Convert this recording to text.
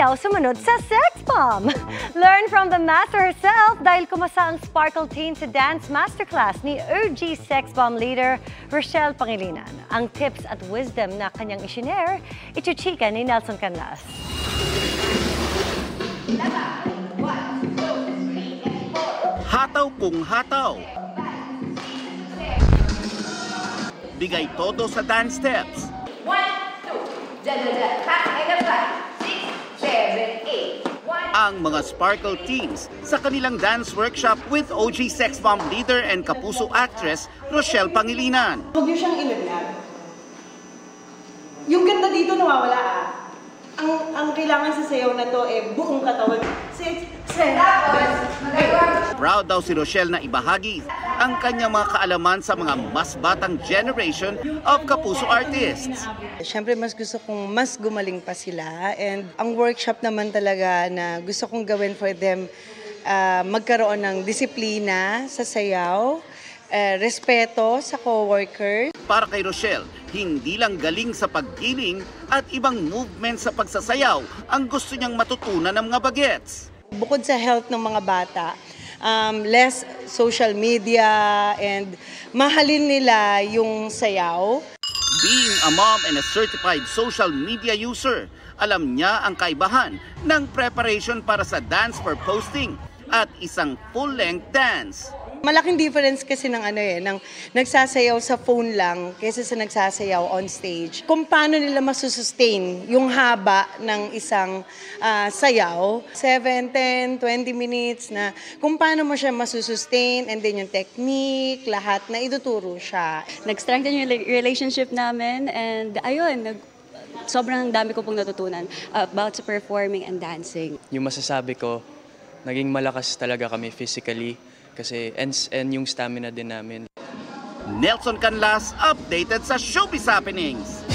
sayaw sumunod sa sex bomb. Learn from the master herself dahil kumasa ang Sparkle Teen sa dance masterclass ni OG Sex Bomb leader Rochelle Pangilinan. Ang tips at wisdom na kanyang isinare, ichuchika ni Nelson Canlas. Hataw kung hataw. Bigay todo sa dance steps. One, two, da da da, Ang mga Sparkle teams sa kanilang dance workshop with OG Sex Bomb leader and kapuso actress Rochelle Pangilinan. Huwag niyo siyang ilaglag. Yung ganda dito nawawala ah. Ang, ang kailangan sa sayaw na to eh buong katawan. Seven, tapos, Proud daw si Rochelle na ibahagi ang kanyang mga kaalaman sa mga mas batang generation of kapuso artists. Siyempre, mas gusto kong mas gumaling pa sila. And ang workshop naman talaga na gusto kong gawin for them, ah, magkaroon ng disiplina sa sayaw, eh, respeto sa coworkers, Para kay Rochelle, hindi lang galing sa paggiling at ibang movement sa pagsasayaw ang gusto niyang matutunan ng mga bagets. Bukod sa health ng mga bata, um, less social media and mahalin nila yung sayaw. Being a mom and a certified social media user, alam niya ang kaibahan ng preparation para sa dance for posting at isang full-length dance. Malaking difference kasi ng ano eh, ng nagsasayaw sa phone lang kaysa sa nagsasayaw on stage. Kung paano nila masusustain yung haba ng isang ah, sayaw, 7, 10, 20 minutes na kung paano mo siya masusustain and then yung technique, lahat na ituturo siya. nag-strengthen yung rela- relationship namin and ayun, nag, sobrang dami ko pong natutunan about sa performing and dancing. yung masasabi ko, naging malakas talaga kami physically kasi and, and yung stamina din namin. Nelson Canlas updated sa Showbiz Happenings.